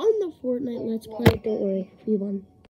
on the Fortnite Let's Play. Don't worry, we won.